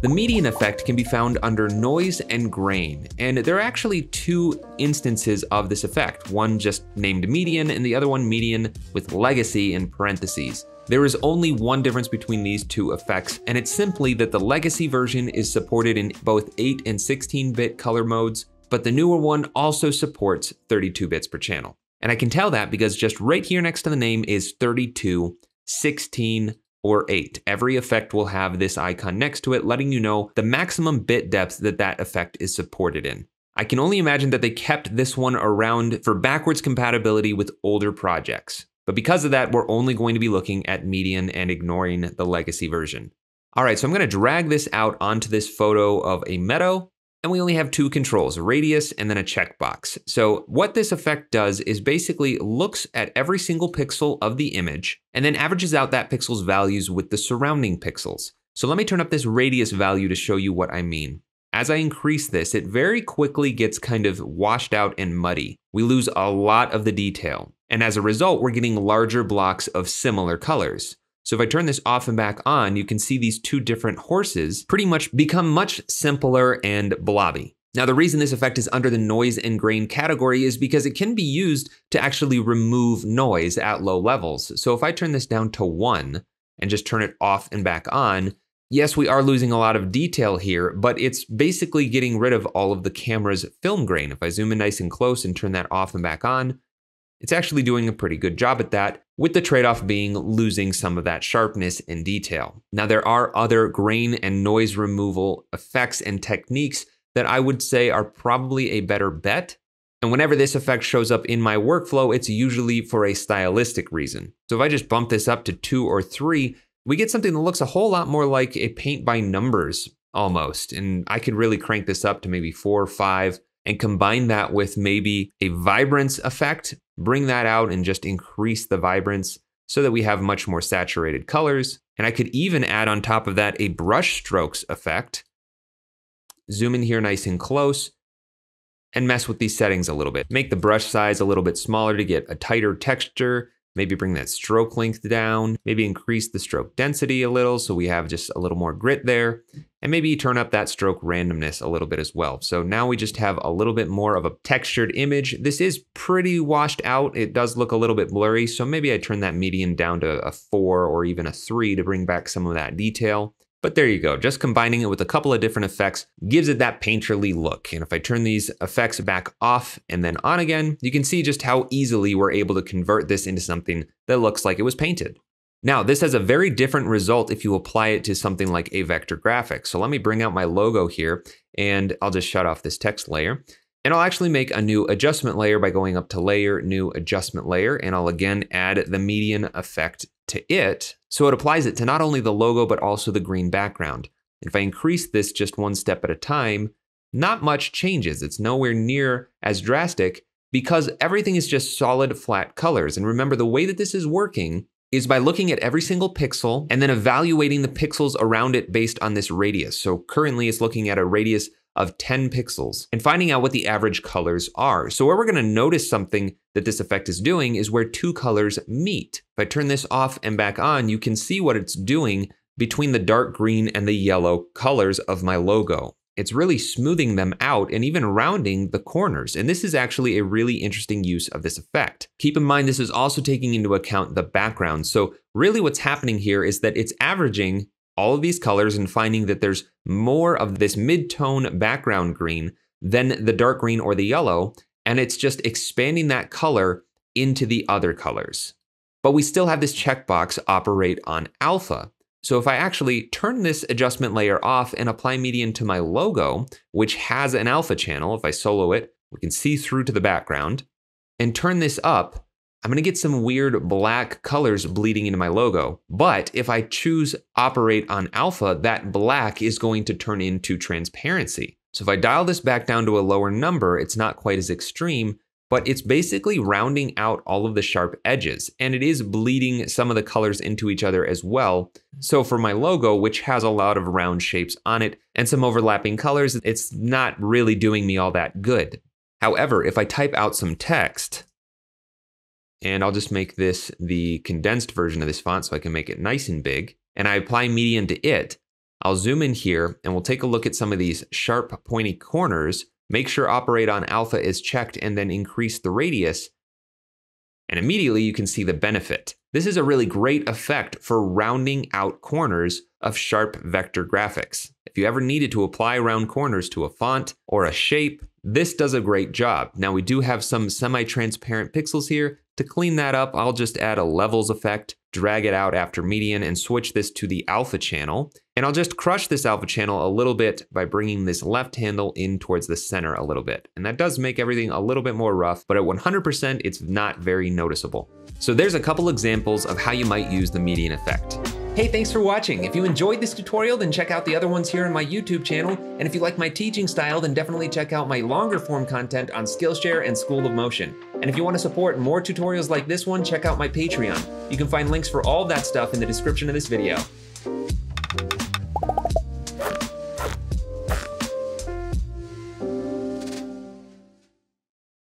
The median effect can be found under noise and grain, and there are actually two instances of this effect, one just named median and the other one median with legacy in parentheses. There is only one difference between these two effects, and it's simply that the legacy version is supported in both 8 and 16-bit color modes, but the newer one also supports 32 bits per channel. And I can tell that because just right here next to the name is 32, 16, or 8. Every effect will have this icon next to it, letting you know the maximum bit depth that that effect is supported in. I can only imagine that they kept this one around for backwards compatibility with older projects. But because of that, we're only going to be looking at median and ignoring the legacy version. All right, so I'm gonna drag this out onto this photo of a meadow, and we only have two controls, a radius and then a checkbox. So what this effect does is basically looks at every single pixel of the image and then averages out that pixel's values with the surrounding pixels. So let me turn up this radius value to show you what I mean. As I increase this, it very quickly gets kind of washed out and muddy. We lose a lot of the detail. And as a result, we're getting larger blocks of similar colors. So if I turn this off and back on, you can see these two different horses pretty much become much simpler and blobby. Now, the reason this effect is under the noise and grain category is because it can be used to actually remove noise at low levels. So if I turn this down to one and just turn it off and back on, yes, we are losing a lot of detail here, but it's basically getting rid of all of the camera's film grain. If I zoom in nice and close and turn that off and back on, it's actually doing a pretty good job at that, with the trade off being losing some of that sharpness and detail. Now, there are other grain and noise removal effects and techniques that I would say are probably a better bet. And whenever this effect shows up in my workflow, it's usually for a stylistic reason. So if I just bump this up to two or three, we get something that looks a whole lot more like a paint by numbers almost. And I could really crank this up to maybe four or five and combine that with maybe a vibrance effect, bring that out and just increase the vibrance so that we have much more saturated colors. And I could even add on top of that a brush strokes effect. Zoom in here nice and close and mess with these settings a little bit. Make the brush size a little bit smaller to get a tighter texture Maybe bring that stroke length down, maybe increase the stroke density a little so we have just a little more grit there, and maybe turn up that stroke randomness a little bit as well. So now we just have a little bit more of a textured image. This is pretty washed out. It does look a little bit blurry, so maybe I turn that median down to a four or even a three to bring back some of that detail. But there you go, just combining it with a couple of different effects gives it that painterly look. And if I turn these effects back off and then on again, you can see just how easily we're able to convert this into something that looks like it was painted. Now, this has a very different result if you apply it to something like a vector graphic. So let me bring out my logo here and I'll just shut off this text layer. And I'll actually make a new adjustment layer by going up to layer, new adjustment layer, and I'll again add the median effect to it. So it applies it to not only the logo, but also the green background. If I increase this just one step at a time, not much changes. It's nowhere near as drastic because everything is just solid flat colors. And remember, the way that this is working is by looking at every single pixel and then evaluating the pixels around it based on this radius. So currently it's looking at a radius of 10 pixels and finding out what the average colors are. So where we're gonna notice something that this effect is doing is where two colors meet. If I turn this off and back on, you can see what it's doing between the dark green and the yellow colors of my logo. It's really smoothing them out and even rounding the corners. And this is actually a really interesting use of this effect. Keep in mind, this is also taking into account the background. So really what's happening here is that it's averaging all of these colors and finding that there's more of this mid-tone background green than the dark green or the yellow, and it's just expanding that color into the other colors. But we still have this checkbox operate on alpha. So if I actually turn this adjustment layer off and apply median to my logo, which has an alpha channel, if I solo it, we can see through to the background, and turn this up, I'm gonna get some weird black colors bleeding into my logo. But if I choose operate on alpha, that black is going to turn into transparency. So if I dial this back down to a lower number, it's not quite as extreme, but it's basically rounding out all of the sharp edges and it is bleeding some of the colors into each other as well. So for my logo, which has a lot of round shapes on it and some overlapping colors, it's not really doing me all that good. However, if I type out some text, and I'll just make this the condensed version of this font so I can make it nice and big. And I apply median to it. I'll zoom in here and we'll take a look at some of these sharp pointy corners. Make sure operate on alpha is checked and then increase the radius. And immediately you can see the benefit. This is a really great effect for rounding out corners of sharp vector graphics. If you ever needed to apply round corners to a font or a shape, this does a great job. Now we do have some semi-transparent pixels here. To clean that up, I'll just add a levels effect, drag it out after median and switch this to the alpha channel. And I'll just crush this alpha channel a little bit by bringing this left handle in towards the center a little bit. And that does make everything a little bit more rough, but at 100%, it's not very noticeable. So there's a couple examples of how you might use the median effect. Hey, thanks for watching. If you enjoyed this tutorial, then check out the other ones here on my YouTube channel. And if you like my teaching style, then definitely check out my longer form content on Skillshare and School of Motion. And if you want to support more tutorials like this one, check out my Patreon. You can find links for all that stuff in the description of this video.